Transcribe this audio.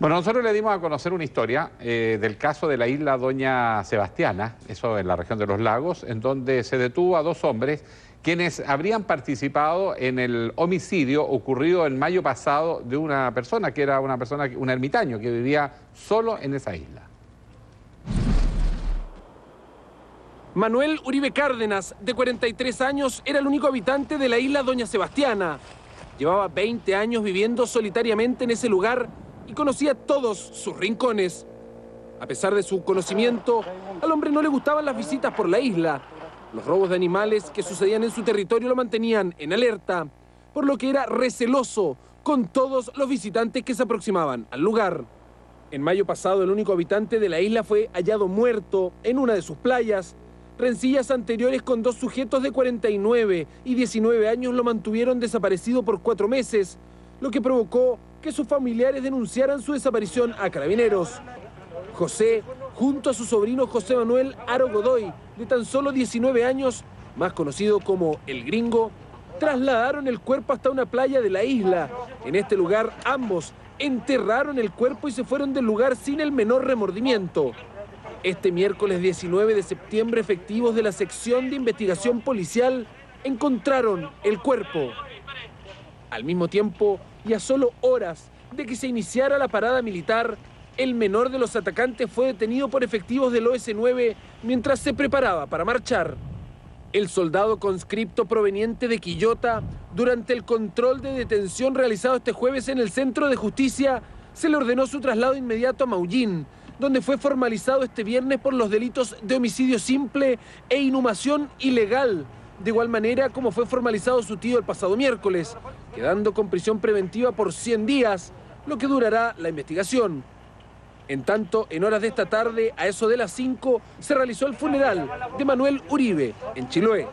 Bueno, nosotros le dimos a conocer una historia eh, del caso de la isla Doña Sebastiana, eso en la región de los lagos, en donde se detuvo a dos hombres quienes habrían participado en el homicidio ocurrido en mayo pasado de una persona que era una persona, un ermitaño que vivía solo en esa isla. Manuel Uribe Cárdenas, de 43 años, era el único habitante de la isla Doña Sebastiana. Llevaba 20 años viviendo solitariamente en ese lugar y conocía todos sus rincones. A pesar de su conocimiento, al hombre no le gustaban las visitas por la isla. Los robos de animales que sucedían en su territorio lo mantenían en alerta, por lo que era receloso con todos los visitantes que se aproximaban al lugar. En mayo pasado, el único habitante de la isla fue hallado muerto en una de sus playas. Rencillas anteriores con dos sujetos de 49 y 19 años lo mantuvieron desaparecido por cuatro meses, lo que provocó que sus familiares denunciaran su desaparición a carabineros. José, junto a su sobrino José Manuel Aro Godoy, de tan solo 19 años, más conocido como El Gringo, trasladaron el cuerpo hasta una playa de la isla. En este lugar ambos enterraron el cuerpo y se fueron del lugar sin el menor remordimiento. Este miércoles 19 de septiembre, efectivos de la sección de investigación policial encontraron el cuerpo. Al mismo tiempo, y a solo horas de que se iniciara la parada militar, el menor de los atacantes fue detenido por efectivos del OS-9 mientras se preparaba para marchar. El soldado conscripto proveniente de Quillota, durante el control de detención realizado este jueves en el Centro de Justicia, se le ordenó su traslado inmediato a Maullín, donde fue formalizado este viernes por los delitos de homicidio simple e inhumación ilegal, de igual manera como fue formalizado su tío el pasado miércoles, quedando con prisión preventiva por 100 días, lo que durará la investigación. En tanto, en horas de esta tarde, a eso de las 5, se realizó el funeral de Manuel Uribe en Chiloé.